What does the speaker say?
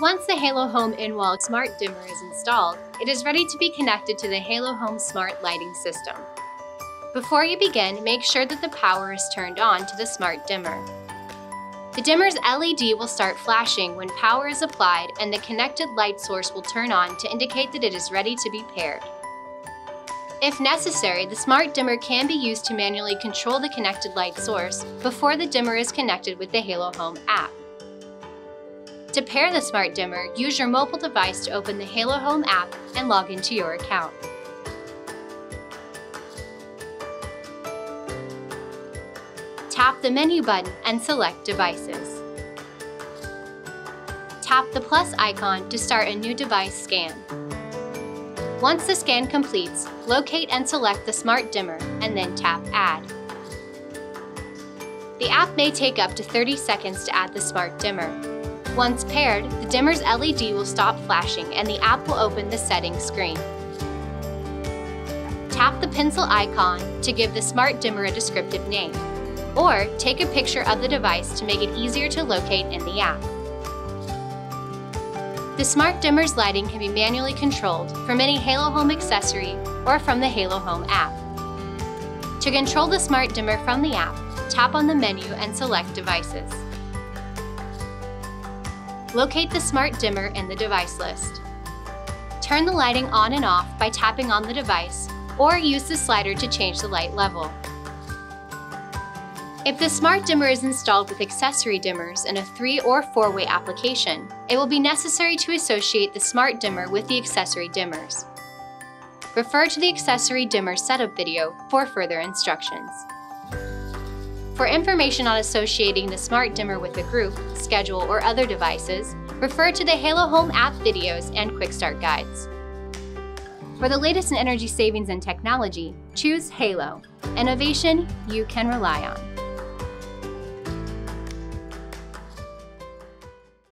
Once the Halo Home in-wall smart dimmer is installed, it is ready to be connected to the Halo Home smart lighting system. Before you begin, make sure that the power is turned on to the smart dimmer. The dimmer's LED will start flashing when power is applied and the connected light source will turn on to indicate that it is ready to be paired. If necessary, the smart dimmer can be used to manually control the connected light source before the dimmer is connected with the Halo Home app. To pair the smart dimmer, use your mobile device to open the Halo Home app and log into your account. Tap the menu button and select Devices. Tap the plus icon to start a new device scan. Once the scan completes, locate and select the smart dimmer and then tap Add. The app may take up to 30 seconds to add the smart dimmer. Once paired, the dimmer's LED will stop flashing and the app will open the settings screen. Tap the pencil icon to give the smart dimmer a descriptive name, or take a picture of the device to make it easier to locate in the app. The smart dimmer's lighting can be manually controlled from any Halo Home accessory or from the Halo Home app. To control the smart dimmer from the app, tap on the menu and select Devices. Locate the smart dimmer in the device list. Turn the lighting on and off by tapping on the device, or use the slider to change the light level. If the smart dimmer is installed with accessory dimmers in a three or four-way application, it will be necessary to associate the smart dimmer with the accessory dimmers. Refer to the accessory dimmer setup video for further instructions. For information on associating the smart dimmer with a group, schedule, or other devices, refer to the Halo Home app videos and Quick Start guides. For the latest in energy savings and technology, choose Halo, innovation you can rely on.